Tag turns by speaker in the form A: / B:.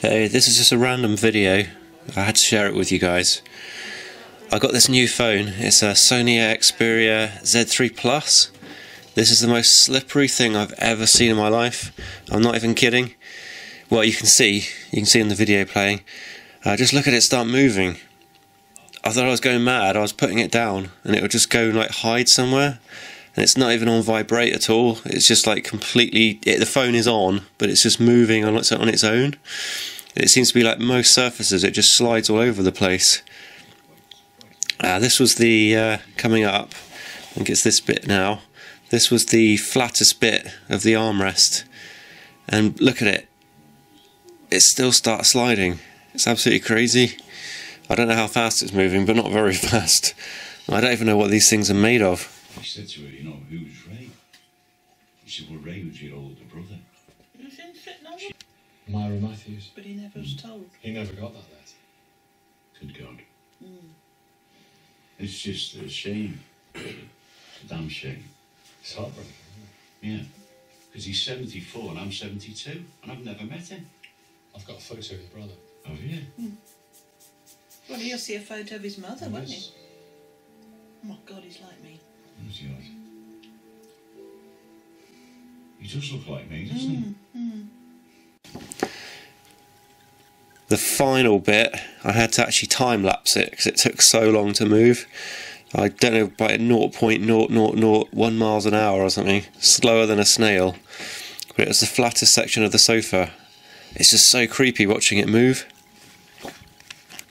A: Hey, this is just a random video. I had to share it with you guys. I got this new phone. It's a Sony Xperia Z3 Plus. This is the most slippery thing I've ever seen in my life. I'm not even kidding. Well, you can see, you can see in the video playing. Uh, just look at it start moving. I thought I was going mad. I was putting it down, and it would just go like hide somewhere. And it's not even on vibrate at all. It's just like completely. It, the phone is on, but it's just moving on its on its own. It seems to be like most surfaces. It just slides all over the place. Uh, this was the uh, coming up. I think it's this bit now. This was the flattest bit of the armrest, and look at it. It still starts sliding. It's absolutely crazy. I don't know how fast it's moving, but not very fast. I don't even know what these things are made of.
B: He said to her, you know, who's Ray? She said, well, Ray was your older brother.
C: It was in fit novel,
D: Myra Matthews.
C: but he never was hmm. told.
D: He never got that letter.
B: Good God. Hmm. It's just a shame. It's a damn shame.
D: It's heartbreaking.
B: Yeah. Because he's 74 and I'm 72 and I've never met him.
D: I've got a photo of your brother.
B: Have you? Hmm.
C: Well, he'll see a photo of his mother, won't he? Oh my God, he's like me.
B: Who's he like? He does look like me, doesn't he? Mm, mm.
A: The final bit, I had to actually time lapse it because it took so long to move. I don't know, by 0.0001 miles an hour or something, slower than a snail. But it was the flattest section of the sofa. It's just so creepy watching it move.